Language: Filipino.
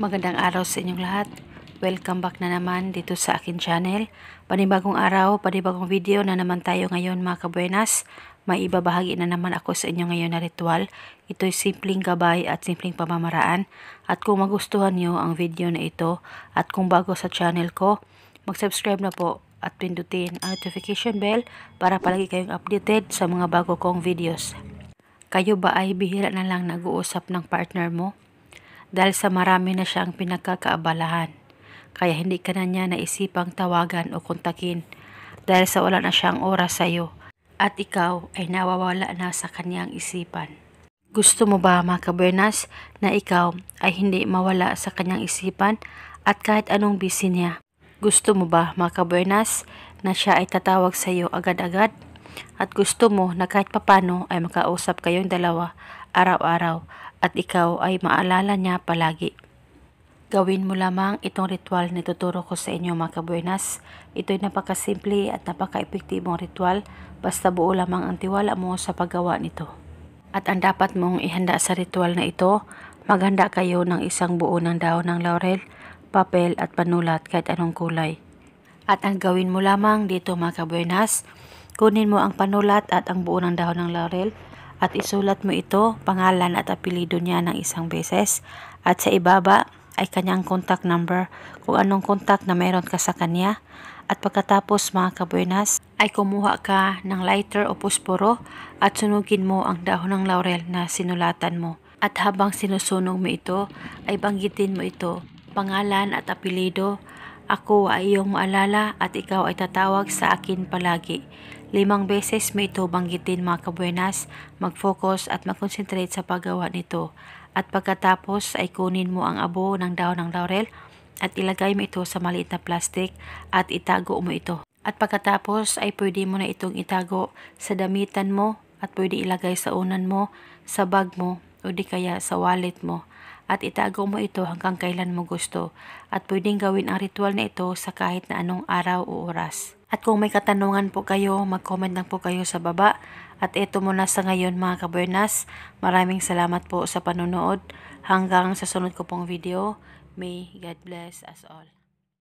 Magandang araw sa inyong lahat. Welcome back na naman dito sa akin channel. Panibagong araw, panibagong video na naman tayo ngayon mga kabuenas. May ibabahagi na naman ako sa inyo ngayon na ritual. Ito'y simpleng gabay at simpleng pamamaraan. At kung magustuhan nyo ang video na ito at kung bago sa channel ko, mag-subscribe na po at pindutin ang notification bell para palagi kayong updated sa mga bago kong videos. Kayo ba ay bihira na lang nag-uusap ng partner mo? Dahil sa marami na siyang pinagkakaabalahan. Kaya hindi ka na niya naisipang tawagan o kontakin dahil sa wala na siyang oras sa iyo at ikaw ay nawawala na sa kanyang isipan. Gusto mo ba mga kabernas na ikaw ay hindi mawala sa kanyang isipan at kahit anong busy niya? Gusto mo ba mga kabernas na siya ay tatawag sa iyo agad-agad? At gusto mo na kahit papano ay makausap kayong dalawa araw-araw at ikaw ay maalala niya palagi. Gawin mo lamang itong ritual na tuturo ko sa inyo mga kabuenas. Ito'y napakasimple at napaka-epektibong ritual basta buo lamang ang tiwala mo sa paggawa nito. At ang dapat mong ihanda sa ritual na ito, maghanda kayo ng isang buo ng dahon ng laurel, papel at panulat kahit anong kulay. At ang gawin mo lamang dito mga kabuenas, kunin mo ang panulat at ang buo ng dahon ng laurel at isulat mo ito, pangalan at apelido niya ng isang beses. At sa ibaba ay kanyang contact number kung anong contact na mayroon ka sa kanya. At pagkatapos mga kabuenas ay kumuha ka ng lighter o pusporo at sunugin mo ang dahon ng laurel na sinulatan mo. At habang sinusunog mo ito ay banggitin mo ito pangalan at apelido ako ay iyong maalala at ikaw ay tatawag sa akin palagi Limang beses may ito banggitin mga kabuenas, mag-focus at mag-concentrate sa paggawa nito. At pagkatapos ay kunin mo ang abo ng dahon ng laurel at ilagay mo ito sa maliit na plastic at itago mo ito. At pagkatapos ay pwede mo na itong itago sa damitan mo at pwede ilagay sa unan mo, sa bag mo o di kaya sa wallet mo at itago mo ito hanggang kailan mo gusto at pwedeng gawin ang ritual na ito sa kahit na anong araw o oras. At kung may katanungan po kayo, mag-comment lang po kayo sa baba. At ito muna sa ngayon mga kabernas. Maraming salamat po sa panonood. Hanggang sa sunod ko pong video. May God bless us all.